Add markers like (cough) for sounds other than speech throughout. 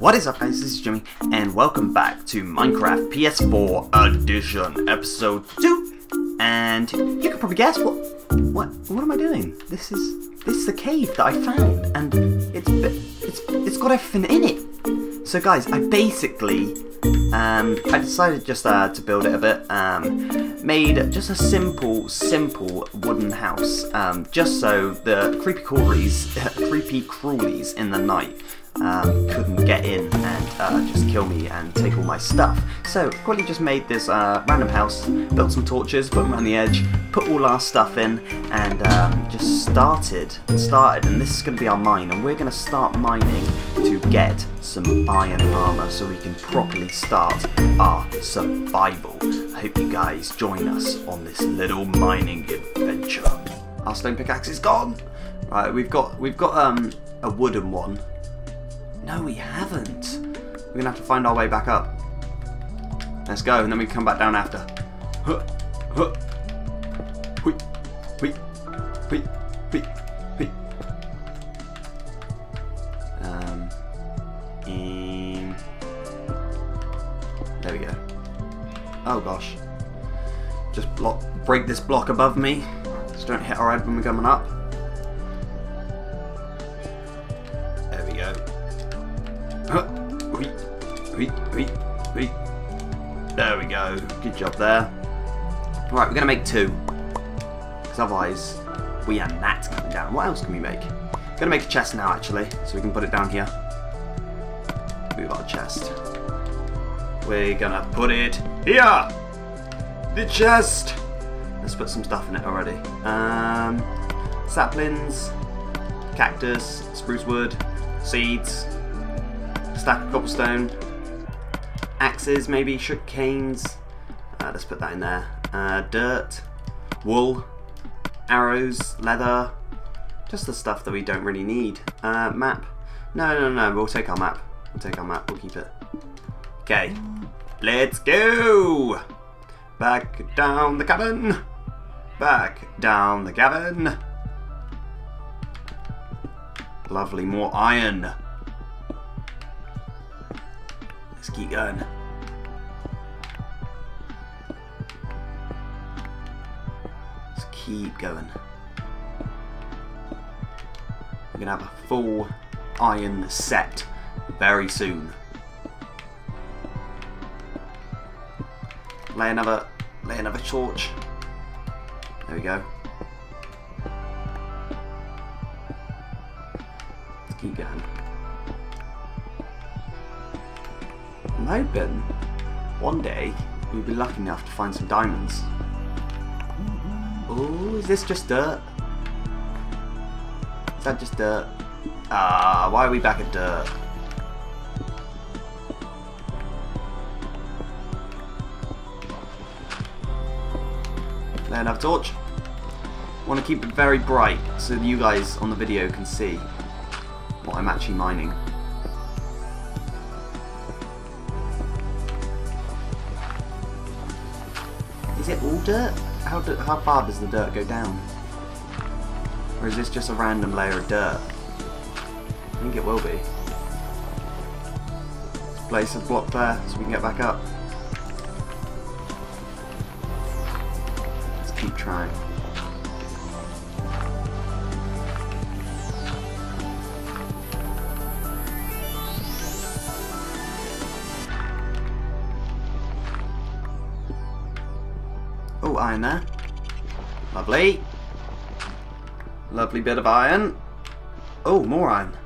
What is up guys, this is Jimmy, and welcome back to Minecraft PS4 Edition, Episode 2. And you can probably guess, what, what, what am I doing? This is, this is the cave that I found, and it's, it's, it's got everything in it. So guys, I basically, um, I decided just uh, to build it a bit, um, made just a simple, simple wooden house, um, just so the creepy crawlies, (laughs) creepy crawlies in the night um, couldn't get in and uh, just kill me and take all my stuff. So quickly just made this uh, random house, built some torches, put them on the edge, put all our stuff in, and um, just started. Started, and this is going to be our mine, and we're going to start mining to get some iron armor so we can properly start our survival. I hope you guys join us on this little mining adventure. Our stone pickaxe is gone. Right, we've got we've got um a wooden one no, we haven't. We're going to have to find our way back up. Let's go, and then we come back down after. Um, in... There we go. Oh gosh. Just block, break this block above me. Just don't hit our head when we're coming up. Good job there. Right, we're going to make two. Because otherwise, we are not coming down. What else can we make? Going to make a chest now, actually. So we can put it down here. Move our chest. We're going to put it here. The chest. Let's put some stuff in it already. Um, saplings, cactus, spruce wood, seeds, stack of cobblestone, axes, maybe sugar canes. Let's put that in there. Uh, dirt, wool, arrows, leather, just the stuff that we don't really need. Uh, map. No, no, no, we'll take our map. We'll take our map, we'll keep it. Okay, let's go! Back down the cabin! Back down the cabin! Lovely, more iron. Let's keep going. Keep going. We're gonna have a full iron set very soon. Lay another lay another torch. There we go. Let's keep going. hoping one day we'll be lucky enough to find some diamonds. Oh, is this just dirt? Is that just dirt? Ah, why are we back at dirt? There, another torch. want to keep it very bright so you guys on the video can see what I'm actually mining. Is it all dirt? How, do, how far does the dirt go down? Or is this just a random layer of dirt? I think it will be. Let's place a block there so we can get back up. Let's keep trying. Iron there. Lovely. Lovely bit of iron. Oh, more iron.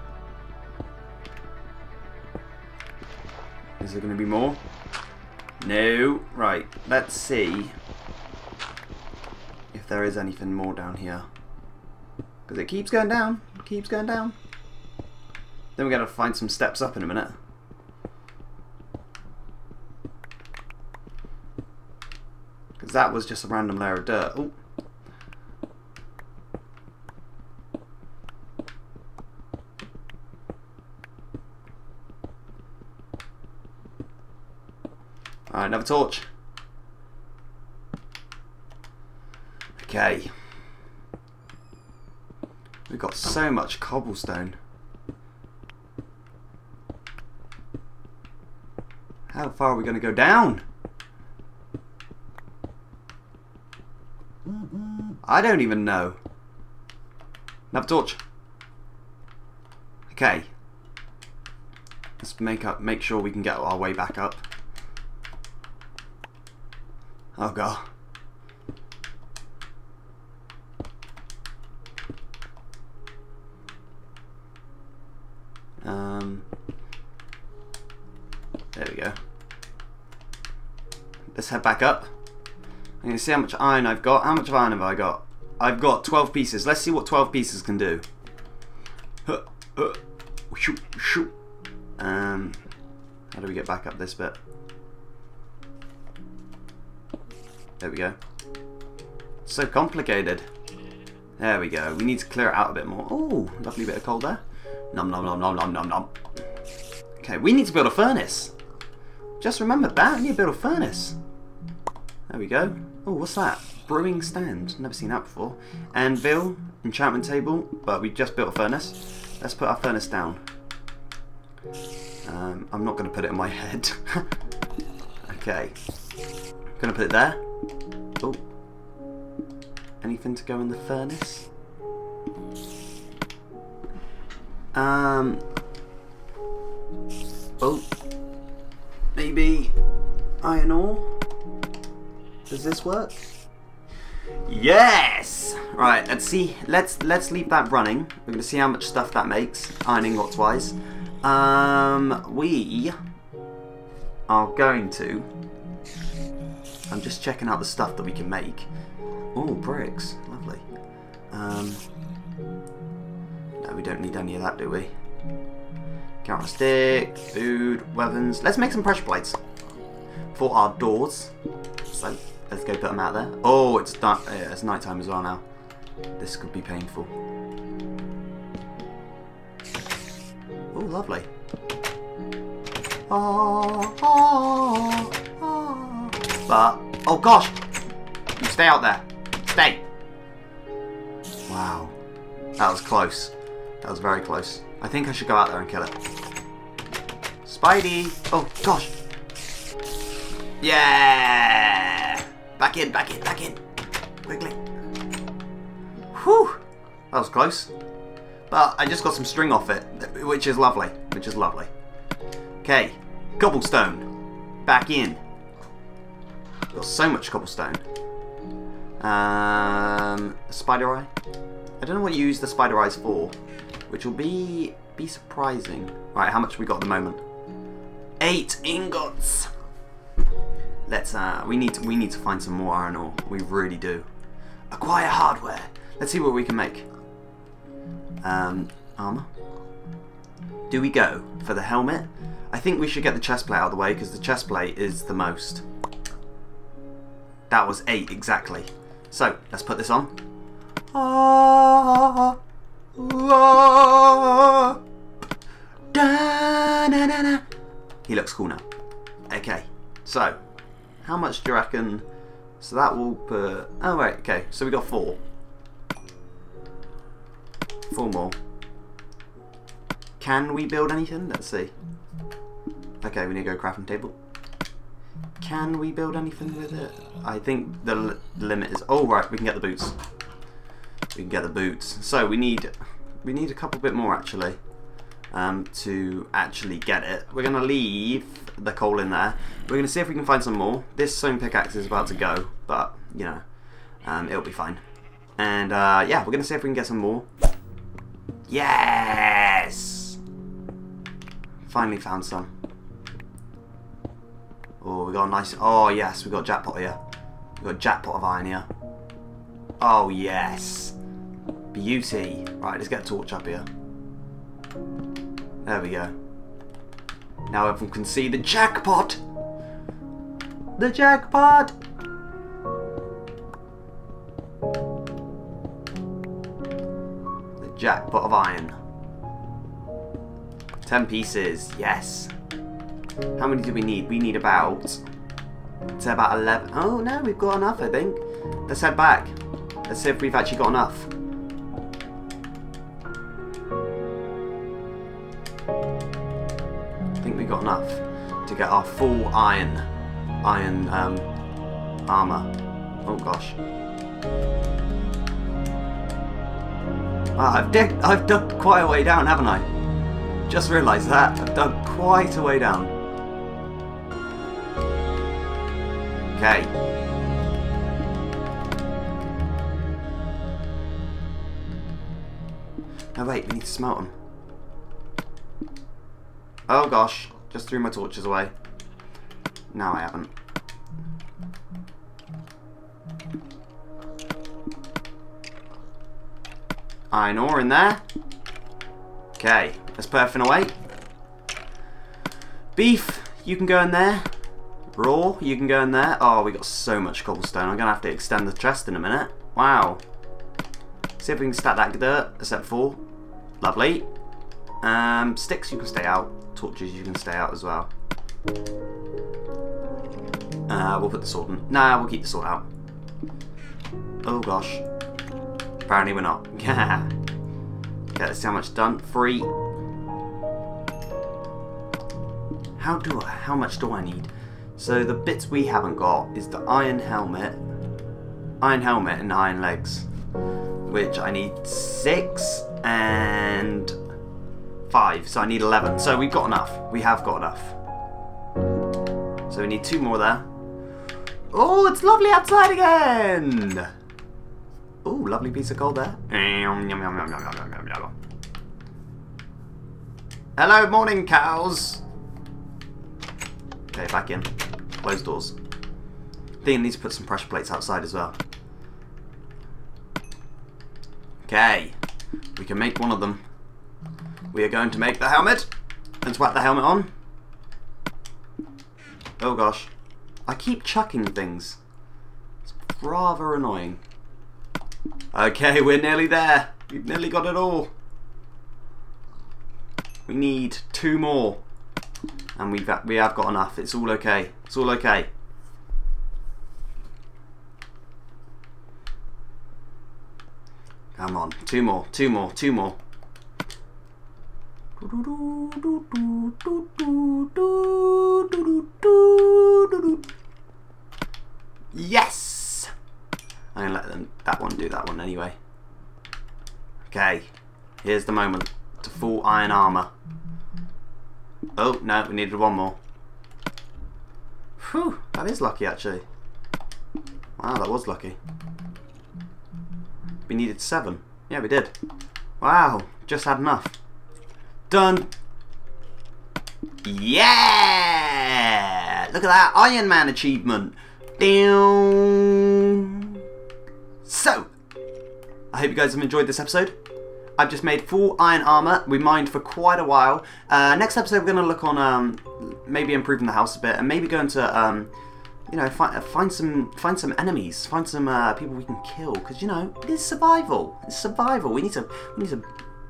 Is there going to be more? No. Right, let's see if there is anything more down here. Because it keeps going down. Keeps going down. Then we're going to find some steps up in a minute. That was just a random layer of dirt. Oh. Alright, another torch. Okay. We've got so much cobblestone. How far are we going to go down? I don't even know. Another torch. Okay. Let's make up make sure we can get our way back up. Oh god. Um There we go. Let's head back up. I'm going to see how much iron I've got. How much iron have I got? I've got 12 pieces. Let's see what 12 pieces can do. Um, how do we get back up this bit? There we go. So complicated. There we go. We need to clear it out a bit more. Oh, lovely bit of coal there. Nom nom nom nom nom nom nom. Okay, we need to build a furnace. Just remember that. We need to build a furnace. There we go. Oh, what's that? Brewing stand. Never seen that before. Anvil, enchantment table, but we just built a furnace. Let's put our furnace down. Um, I'm not going to put it in my head. (laughs) okay. I'm Going to put it there. Oh. Anything to go in the furnace? Um. Oh. Maybe iron ore? Does this work? Yes! Right, let's see. Let's let's leave that running. We're gonna see how much stuff that makes, iron ingots wise. Um, we are going to. I'm just checking out the stuff that we can make. Oh, bricks, lovely. Um, no, we don't need any of that, do we? Carrot stick, food, weapons. Let's make some pressure plates for our doors. So Let's go put them out there. Oh, it's dark. Yeah, it's night time as well now. This could be painful. Oh, lovely. Oh, oh, oh. But, oh gosh! You stay out there. Stay! Wow. That was close. That was very close. I think I should go out there and kill it. Spidey! Oh, gosh! Yeah! Back in, back in, back in. Quickly. Whew. That was close. But I just got some string off it, which is lovely. Which is lovely. Okay. Cobblestone. Back in. Got so much cobblestone. Um, spider eye. I don't know what you use the spider eyes for, which will be be surprising. Right, how much we got at the moment? Eight ingots. Let's uh, we need to, we need to find some more iron ore. We really do. Acquire hardware. Let's see what we can make. Um, armor. Do we go for the helmet? I think we should get the chest plate out of the way because the chest plate is the most. That was eight exactly. So let's put this on. Ah, ah, da, na, na, na. He looks cool now. Okay, so how much do you reckon? So that will put... Oh, right, okay. So we got four. Four more. Can we build anything? Let's see. Okay, we need to go crafting table. Can we build anything with it? I think the li limit is... Oh, right, we can get the boots. We can get the boots. So we need... We need a couple bit more, actually um, to actually get it. We're going to leave the coal in there. We're going to see if we can find some more. This stone pickaxe is about to go, but, you know, um, it'll be fine. And, uh, yeah, we're going to see if we can get some more. Yes! Finally found some. Oh, we got a nice... Oh, yes, we got jackpot here. we got jackpot of iron here. Oh, yes. Beauty. Right, let's get a torch up here. There we go. Now everyone can see the jackpot! The jackpot! The jackpot of iron. Ten pieces, yes. How many do we need? We need about... It's about 11. Oh no, we've got enough I think. Let's head back. Let's see if we've actually got enough. To get our full iron, iron um, armor. Oh gosh. I've, dig I've dug quite a way down, haven't I? Just realised that. I've dug quite a way down. Okay. Oh wait, we need to smelt them. Oh gosh, just threw my torches away. No, I haven't. Iron ore in there. Okay, let's put everything away. Beef, you can go in there. Raw, you can go in there. Oh, we got so much cobblestone. I'm going to have to extend the chest in a minute. Wow. See if we can stack that dirt, except for. Lovely. Um, sticks, you can stay out. Torches, you can stay out as well. Uh, we'll put the sword in. Nah, we'll keep the sword out. Oh gosh. Apparently we're not. (laughs) yeah, let's see how much done. Free. How do I, how much do I need? So the bits we haven't got is the iron helmet, iron helmet and iron legs, which I need six and five, so I need 11. So we've got enough. We have got enough. So we need two more there. Oh, it's lovely outside again! Oh, lovely piece of gold there. Hello, morning cows! Okay, back in. Close doors. I think I need to put some pressure plates outside as well. Okay, we can make one of them. We are going to make the helmet and swap the helmet on. Oh gosh. I keep chucking things. It's rather annoying. Okay, we're nearly there. We've nearly got it all. We need two more. And we've got, we have got enough. It's all okay. It's all okay. Come on. Two more. Two more. Two more. Yes! I'm gonna let them that one do that one anyway. Okay, here's the moment to full iron armor. Oh no, we needed one more. Whew, that is lucky actually. Wow, that was lucky. We needed seven. Yeah, we did. Wow, just had enough. Done. Yeah! Look at that Iron Man achievement. Down. So, I hope you guys have enjoyed this episode. I've just made full iron armor. We mined for quite a while. Uh, next episode, we're going to look on um, maybe improving the house a bit and maybe going to um, you know find, find some find some enemies, find some uh, people we can kill because you know it is survival. It's survival. We need to we need to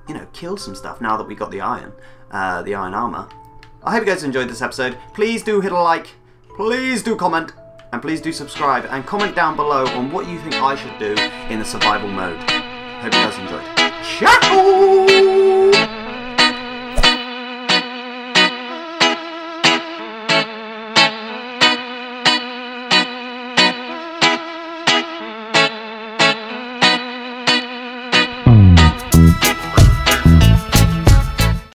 you know, kill some stuff now that we got the iron, uh, the iron armor. I hope you guys enjoyed this episode. Please do hit a like. Please do comment. And please do subscribe. And comment down below on what you think I should do in the survival mode. Hope you guys enjoyed. Ciao!